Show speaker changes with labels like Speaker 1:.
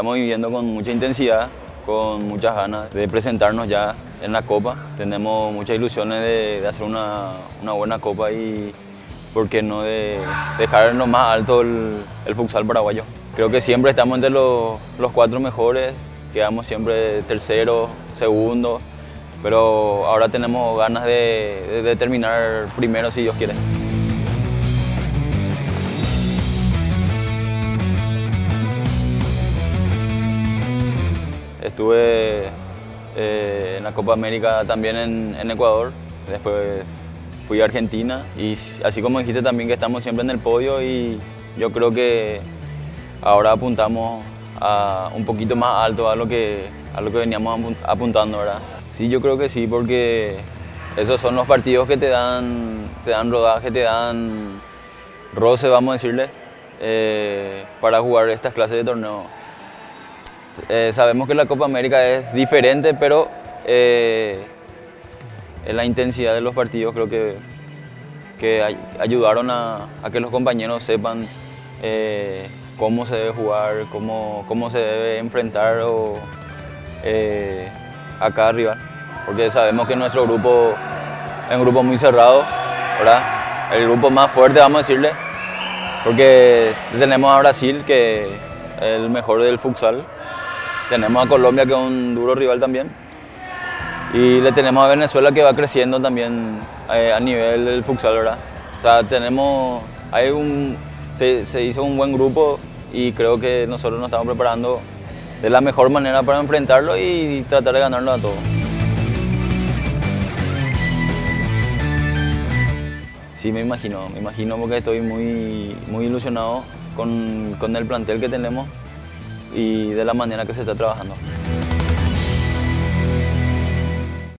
Speaker 1: estamos viviendo con mucha intensidad, con muchas ganas de presentarnos ya en la Copa. Tenemos muchas ilusiones de, hacer una, buena Copa y, ¿por qué no?, de dejar en lo más alto el, futsal paraguayo. Creo que siempre estamos entre los, cuatro mejores, quedamos siempre tercero, segundo, pero ahora tenemos ganas de, de terminar primero si Dios quiere. Estuve eh, en la Copa América también en, Ecuador, después fui a Argentina y así como dijiste también que estamos siempre en el podio y yo creo que ahora apuntamos a un poquito más alto a lo que, a lo que veníamos apuntando, ¿verdad? Sí, yo creo que sí, porque esos son los partidos que te dan, te dan rodaje, te dan roce, vamos a decirle, eh, para jugar estas clases de torneo. Eh, sabemos que la Copa América es diferente, pero eh, la intensidad de los partidos creo que, que ayudaron a, que los compañeros sepan eh, cómo se debe jugar, cómo, cómo se debe enfrentar a cada rival. Porque sabemos que nuestro grupo es un grupo muy cerrado, ¿verdad? el grupo más fuerte, vamos a decirle, porque tenemos a Brasil, que es el mejor del futsal, tenemos a Colombia que es un duro rival también. Y le tenemos a Venezuela que va creciendo también eh, a nivel del futsal, ¿verdad? O sea, tenemos, hay un, se, hizo un buen grupo y creo que nosotros nos estamos preparando de la mejor manera para enfrentarlo y tratar de ganarlo a todos. Sí, me imagino, me imagino porque estoy muy, muy ilusionado con, con el plantel que tenemos y de la manera que se está trabajando.